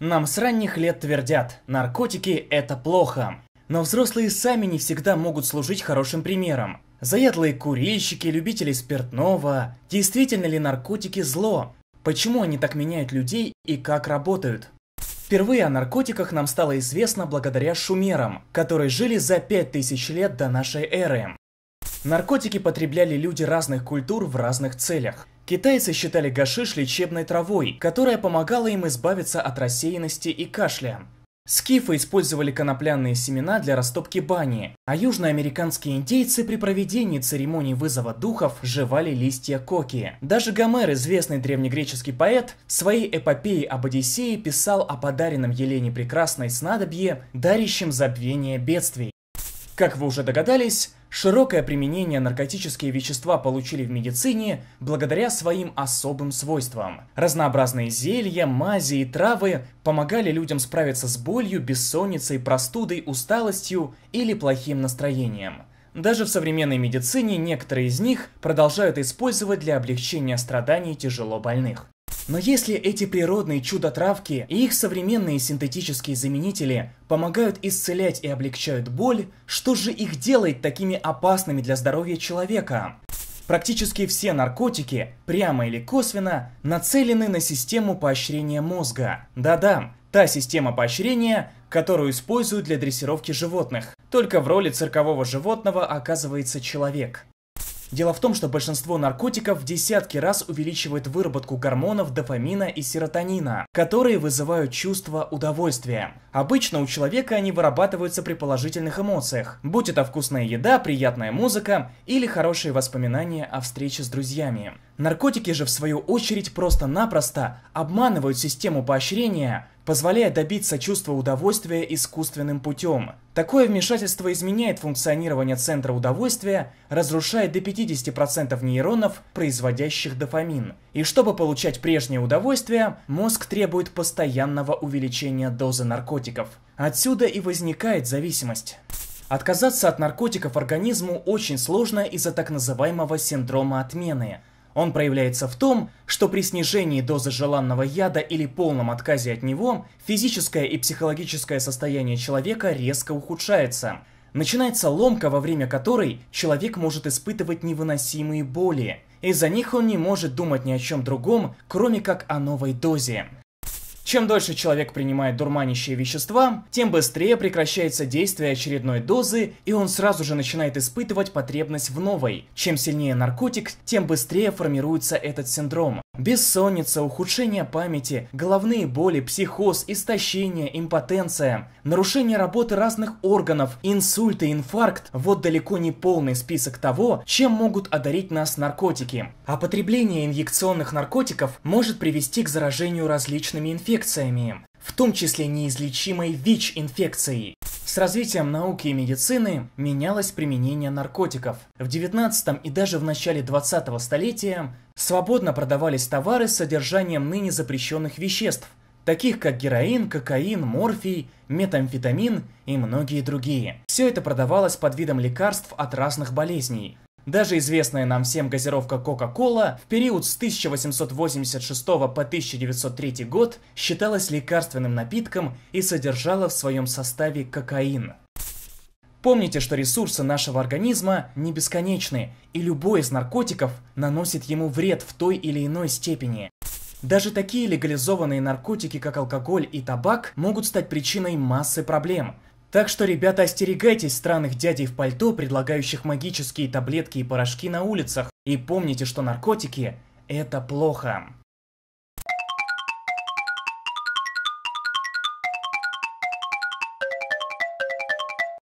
Нам с ранних лет твердят, наркотики – это плохо. Но взрослые сами не всегда могут служить хорошим примером. Заядлые курильщики, любители спиртного. Действительно ли наркотики зло? Почему они так меняют людей и как работают? Впервые о наркотиках нам стало известно благодаря шумерам, которые жили за 5000 лет до нашей эры. Наркотики потребляли люди разных культур в разных целях. Китайцы считали гашиш лечебной травой, которая помогала им избавиться от рассеянности и кашля. Скифы использовали конопляные семена для растопки бани, а южноамериканские индейцы при проведении церемоний вызова духов жевали листья коки. Даже Гомер, известный древнегреческий поэт, в своей эпопее об Одиссее писал о подаренном Елене Прекрасной снадобье, дарящем забвение бедствий. Как вы уже догадались, широкое применение наркотические вещества получили в медицине благодаря своим особым свойствам. Разнообразные зелья, мази и травы помогали людям справиться с болью, бессонницей, простудой, усталостью или плохим настроением. Даже в современной медицине некоторые из них продолжают использовать для облегчения страданий тяжело больных. Но если эти природные чудо-травки и их современные синтетические заменители помогают исцелять и облегчают боль, что же их делает такими опасными для здоровья человека? Практически все наркотики, прямо или косвенно, нацелены на систему поощрения мозга. Да-да, та система поощрения, которую используют для дрессировки животных. Только в роли циркового животного оказывается человек. Дело в том, что большинство наркотиков в десятки раз увеличивает выработку гормонов дофамина и серотонина, которые вызывают чувство удовольствия. Обычно у человека они вырабатываются при положительных эмоциях, будь это вкусная еда, приятная музыка или хорошие воспоминания о встрече с друзьями. Наркотики же в свою очередь просто-напросто обманывают систему поощрения, позволяя добиться чувства удовольствия искусственным путем. Такое вмешательство изменяет функционирование центра удовольствия, разрушает до 50% нейронов, производящих дофамин. И чтобы получать прежнее удовольствие, мозг требует постоянного увеличения дозы наркотиков. Отсюда и возникает зависимость. Отказаться от наркотиков организму очень сложно из-за так называемого синдрома отмены – он проявляется в том, что при снижении дозы желанного яда или полном отказе от него, физическое и психологическое состояние человека резко ухудшается. Начинается ломка, во время которой человек может испытывать невыносимые боли. Из-за них он не может думать ни о чем другом, кроме как о новой дозе. Чем дольше человек принимает дурманящие вещества, тем быстрее прекращается действие очередной дозы, и он сразу же начинает испытывать потребность в новой. Чем сильнее наркотик, тем быстрее формируется этот синдром. Бессонница, ухудшение памяти, головные боли, психоз, истощение, импотенция, нарушение работы разных органов, инсульт и инфаркт – вот далеко не полный список того, чем могут одарить нас наркотики. А потребление инъекционных наркотиков может привести к заражению различными инфекциями, в том числе неизлечимой ВИЧ-инфекцией. С развитием науки и медицины менялось применение наркотиков. В 19 и даже в начале 20 столетия свободно продавались товары с содержанием ныне запрещенных веществ, таких как героин, кокаин, морфий, метамфетамин и многие другие. Все это продавалось под видом лекарств от разных болезней. Даже известная нам всем газировка Coca-Cola в период с 1886 по 1903 год считалась лекарственным напитком и содержала в своем составе кокаин. Помните, что ресурсы нашего организма не бесконечны, и любой из наркотиков наносит ему вред в той или иной степени. Даже такие легализованные наркотики, как алкоголь и табак, могут стать причиной массы проблем – так что, ребята, остерегайтесь странных дядей в пальто, предлагающих магические таблетки и порошки на улицах. И помните, что наркотики – это плохо.